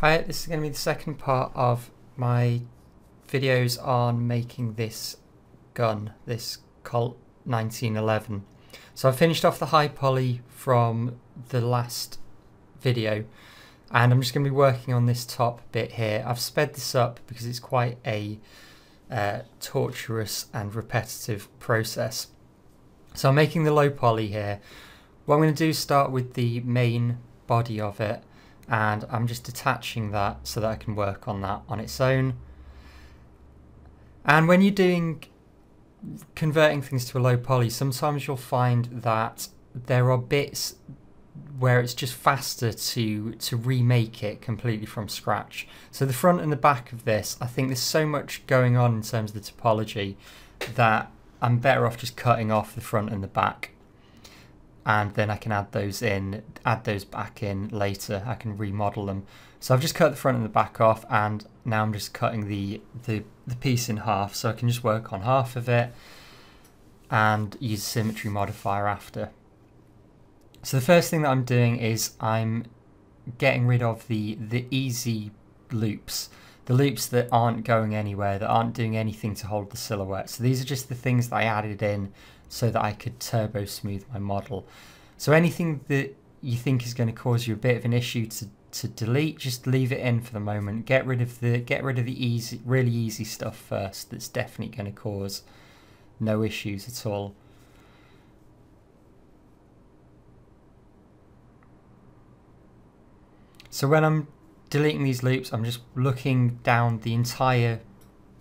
Hi, this is going to be the second part of my videos on making this gun, this Colt 1911. So I finished off the high poly from the last video and I'm just going to be working on this top bit here. I've sped this up because it's quite a uh, torturous and repetitive process. So I'm making the low poly here. What I'm going to do is start with the main body of it and I'm just detaching that so that I can work on that on its own. And when you're doing converting things to a low poly, sometimes you'll find that there are bits where it's just faster to to remake it completely from scratch. So the front and the back of this, I think there's so much going on in terms of the topology that I'm better off just cutting off the front and the back and then I can add those in, add those back in later. I can remodel them. So I've just cut the front and the back off and now I'm just cutting the, the, the piece in half so I can just work on half of it and use symmetry modifier after. So the first thing that I'm doing is I'm getting rid of the, the easy loops, the loops that aren't going anywhere, that aren't doing anything to hold the silhouette. So these are just the things that I added in so that I could turbo smooth my model. So anything that you think is going to cause you a bit of an issue to, to delete, just leave it in for the moment. Get rid of the get rid of the easy, really easy stuff first. That's definitely going to cause no issues at all. So when I'm deleting these loops, I'm just looking down the entire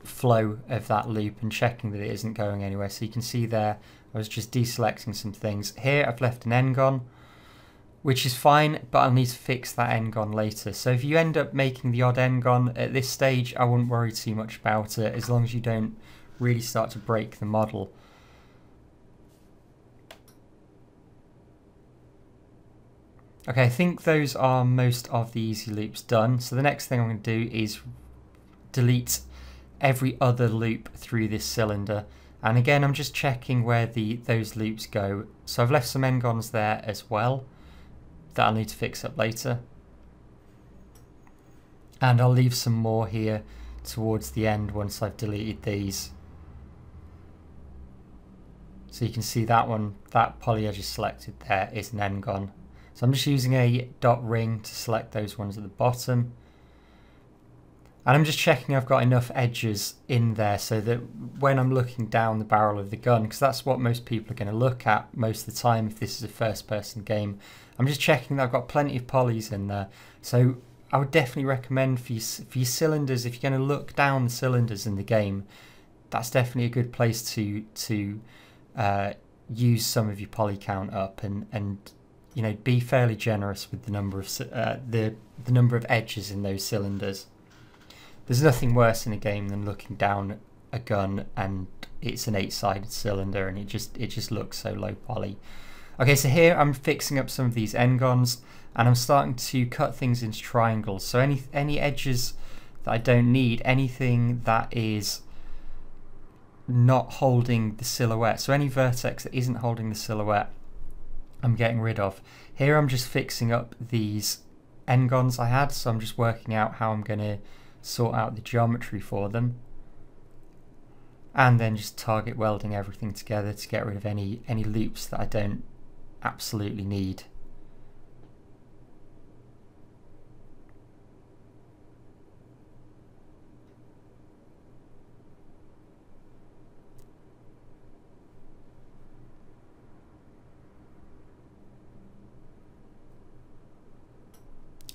flow of that loop and checking that it isn't going anywhere. So you can see there, I was just deselecting some things. Here I've left an n-gon, which is fine, but I'll need to fix that n-gon later. So if you end up making the odd n-gon at this stage, I wouldn't worry too much about it, as long as you don't really start to break the model. Okay, I think those are most of the easy loops done. So the next thing I'm going to do is delete every other loop through this cylinder. And again, I'm just checking where the those loops go. So I've left some n-gons there as well that I'll need to fix up later. And I'll leave some more here towards the end once I've deleted these. So you can see that one, that poly I just selected there is an n-gon. So I'm just using a dot ring to select those ones at the bottom. And I'm just checking I've got enough edges in there so that when I'm looking down the barrel of the gun, because that's what most people are going to look at most of the time if this is a first person game, I'm just checking that I've got plenty of polys in there. So I would definitely recommend for your, for your cylinders, if you're going to look down the cylinders in the game, that's definitely a good place to to uh, use some of your poly count up and and you know be fairly generous with the number of uh, the the number of edges in those cylinders. There's nothing worse in a game than looking down a gun and it's an eight-sided cylinder and it just it just looks so low poly. Okay, so here I'm fixing up some of these n-gons and I'm starting to cut things into triangles. So any any edges that I don't need, anything that is not holding the silhouette, so any vertex that isn't holding the silhouette, I'm getting rid of. Here I'm just fixing up these n-gons I had, so I'm just working out how I'm going to sort out the geometry for them and then just target welding everything together to get rid of any any loops that I don't absolutely need.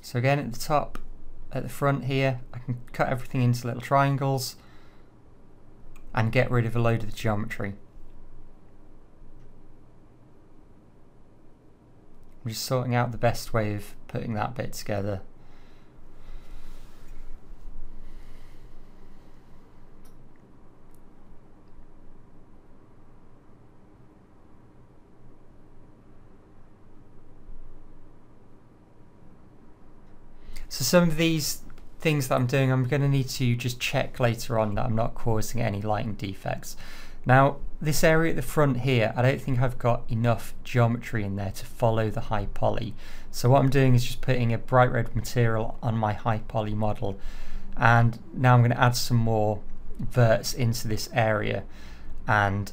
So again at the top at the front here, I can cut everything into little triangles and get rid of a load of the geometry. I'm just sorting out the best way of putting that bit together. So some of these things that I'm doing, I'm going to need to just check later on that I'm not causing any lighting defects. Now, this area at the front here, I don't think I've got enough geometry in there to follow the high poly. So what I'm doing is just putting a bright red material on my high poly model. And now I'm going to add some more verts into this area and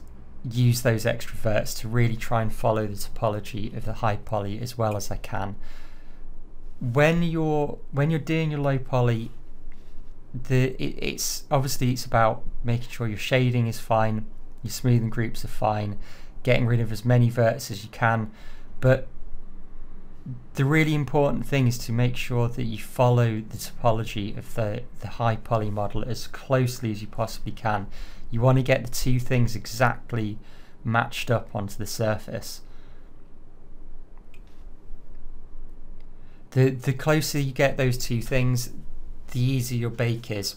use those extra verts to really try and follow the topology of the high poly as well as I can. When you're when you're doing your low poly, the it, it's obviously it's about making sure your shading is fine, your smoothing groups are fine, getting rid of as many verts as you can, but the really important thing is to make sure that you follow the topology of the, the high poly model as closely as you possibly can. You want to get the two things exactly matched up onto the surface. The, the closer you get those two things, the easier your bake is.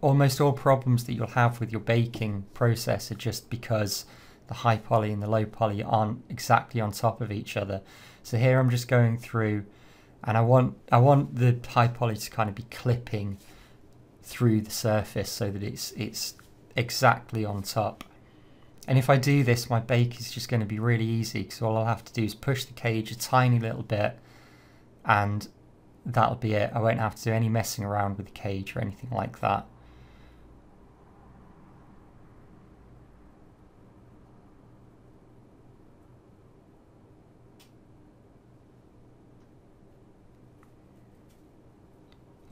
Almost all problems that you'll have with your baking process are just because the high poly and the low poly aren't exactly on top of each other. So here I'm just going through and I want I want the high poly to kind of be clipping through the surface so that it's it's exactly on top. And if I do this, my bake is just going to be really easy because all I'll have to do is push the cage a tiny little bit and that'll be it. I won't have to do any messing around with the cage or anything like that.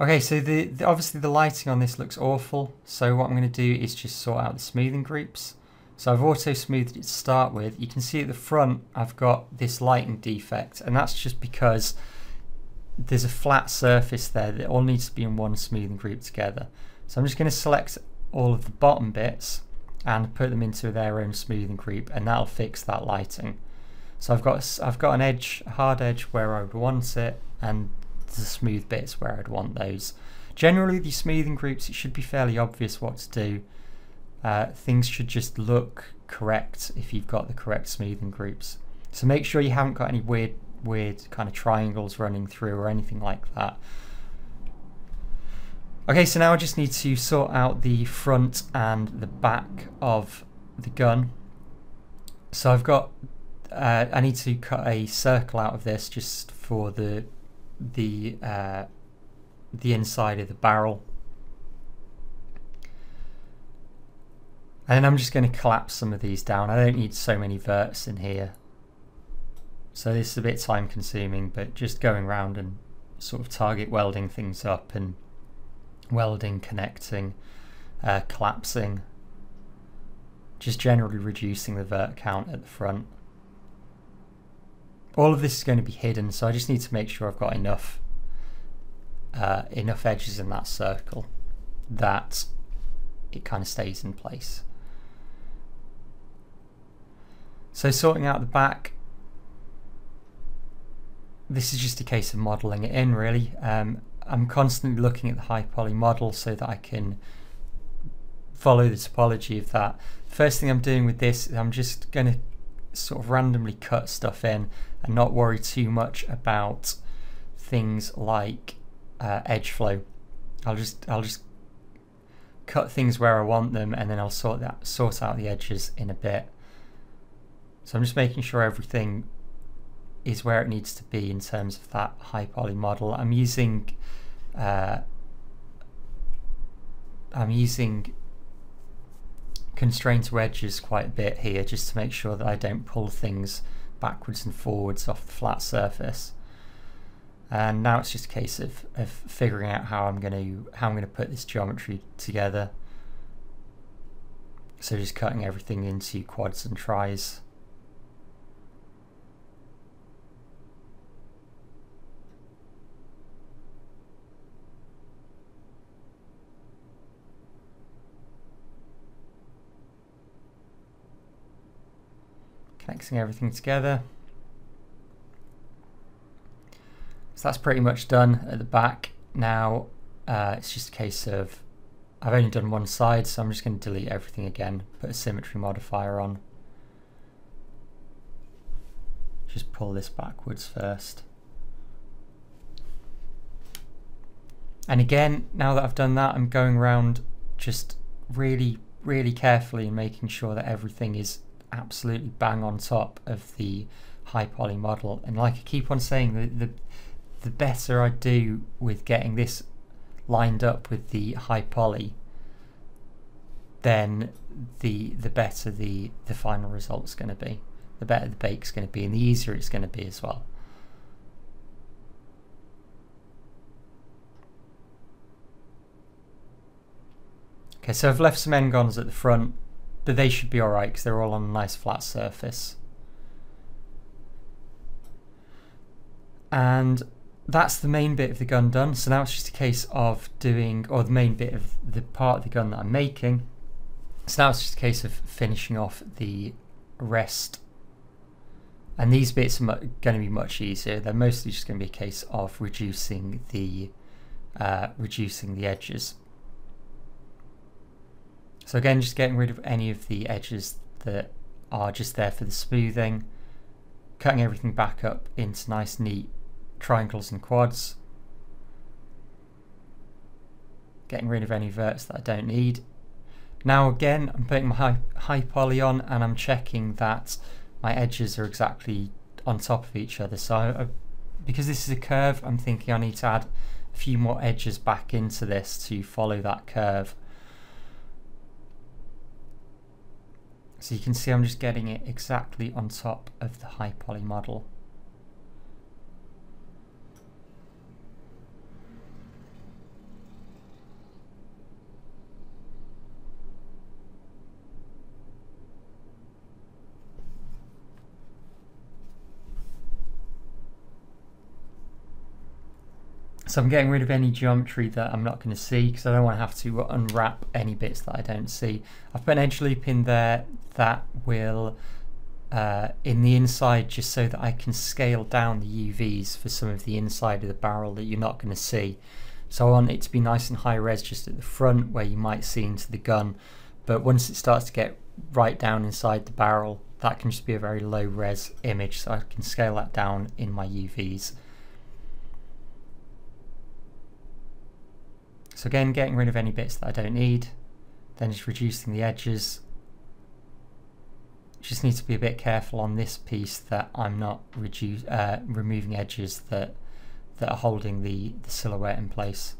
Okay, so the, the, obviously the lighting on this looks awful. So what I'm going to do is just sort out the smoothing groups. So I've auto smoothed it to start with. You can see at the front I've got this lighting defect and that's just because there's a flat surface there that all needs to be in one smoothing group together. So I'm just going to select all of the bottom bits and put them into their own smoothing group and that'll fix that lighting. So I've got I've got an edge, hard edge where I would want it and the smooth bits where I'd want those. Generally, the smoothing groups, it should be fairly obvious what to do. Uh, things should just look correct if you've got the correct smoothing groups. So make sure you haven't got any weird, weird kind of triangles running through or anything like that. Okay, so now I just need to sort out the front and the back of the gun. So I've got, uh, I need to cut a circle out of this just for the the uh, the inside of the barrel. And I'm just going to collapse some of these down. I don't need so many verts in here. So this is a bit time consuming, but just going around and sort of target welding things up and welding, connecting, uh, collapsing, just generally reducing the vert count at the front all of this is going to be hidden, so I just need to make sure I've got enough uh, enough edges in that circle that it kind of stays in place. So sorting out the back, this is just a case of modelling it in really. Um, I'm constantly looking at the high poly model so that I can follow the topology of that. First thing I'm doing with this I'm just going to sort of randomly cut stuff in and not worry too much about things like uh, edge flow. I'll just I'll just cut things where I want them and then I'll sort that sort out the edges in a bit. So I'm just making sure everything is where it needs to be in terms of that high poly model. I'm using uh, I'm using constrain to edges quite a bit here just to make sure that I don't pull things backwards and forwards off the flat surface. And now it's just a case of, of figuring out how I'm going to how I'm going to put this geometry together. So just cutting everything into quads and tris. Mixing everything together. So that's pretty much done at the back. Now uh, it's just a case of, I've only done one side, so I'm just going to delete everything again, put a symmetry modifier on. Just pull this backwards first. And again, now that I've done that, I'm going around just really really carefully and making sure that everything is absolutely bang on top of the high poly model. And like I keep on saying, the, the, the better I do with getting this lined up with the high poly, then the the better the, the final result's going to be. The better the bake's going to be and the easier it's going to be as well. Okay, so I've left some n-gons at the front, but they should be alright because they're all on a nice flat surface. And that's the main bit of the gun done. So now it's just a case of doing, or the main bit of the part of the gun that I'm making. So now it's just a case of finishing off the rest. And these bits are going to be much easier. They're mostly just going to be a case of reducing the uh, reducing the edges. So again, just getting rid of any of the edges that are just there for the smoothing, cutting everything back up into nice neat triangles and quads, getting rid of any verts that I don't need. Now again, I'm putting my high, high poly on and I'm checking that my edges are exactly on top of each other. So I, because this is a curve, I'm thinking I need to add a few more edges back into this to follow that curve. So you can see I'm just getting it exactly on top of the high poly model. So I'm getting rid of any geometry that I'm not going to see because I don't want to have to unwrap any bits that I don't see. I've put an edge loop in there that will uh, in the inside just so that I can scale down the UVs for some of the inside of the barrel that you're not going to see. So I want it to be nice and high res just at the front where you might see into the gun but once it starts to get right down inside the barrel that can just be a very low res image so I can scale that down in my UVs. So again, getting rid of any bits that I don't need, then just reducing the edges. Just need to be a bit careful on this piece that I'm not reduce, uh, removing edges that that are holding the, the silhouette in place.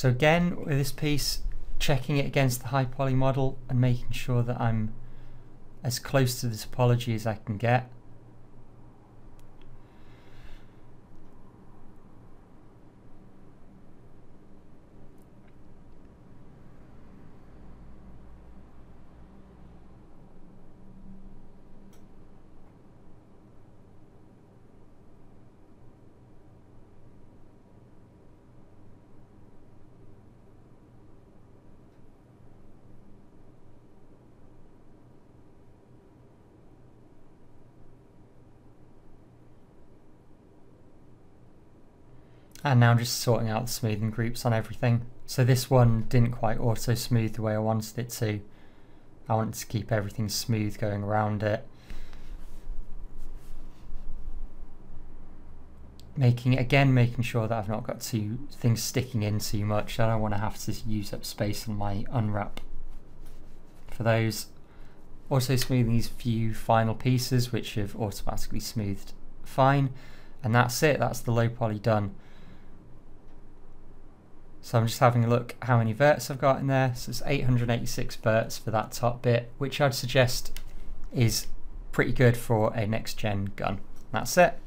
So again, with this piece, checking it against the high poly model and making sure that I'm as close to the topology as I can get. And now just sorting out the smoothing groups on everything. So this one didn't quite auto smooth the way I wanted it to. I wanted to keep everything smooth going around it. Making again, making sure that I've not got two things sticking in too much. I don't want to have to use up space on my unwrap for those. Also smoothing these few final pieces which have automatically smoothed fine. And that's it, that's the low poly done. So I'm just having a look how many verts I've got in there. So it's 886 verts for that top bit, which I'd suggest is pretty good for a next gen gun. That's it.